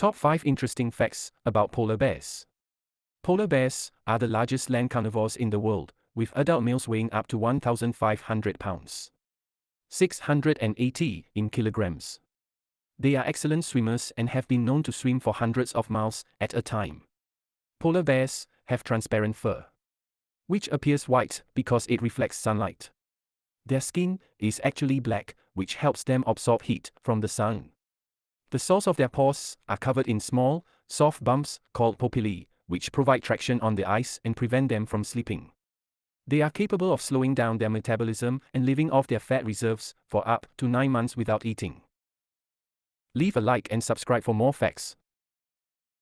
Top 5 Interesting Facts About Polar Bears Polar bears are the largest land carnivores in the world, with adult males weighing up to 1,500 pounds. 680 in kilograms. They are excellent swimmers and have been known to swim for hundreds of miles at a time. Polar bears have transparent fur, which appears white because it reflects sunlight. Their skin is actually black, which helps them absorb heat from the sun. The soles of their paws are covered in small, soft bumps called papillae, which provide traction on the ice and prevent them from slipping. They are capable of slowing down their metabolism and living off their fat reserves for up to 9 months without eating. Leave a like and subscribe for more facts.